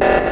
Yeah.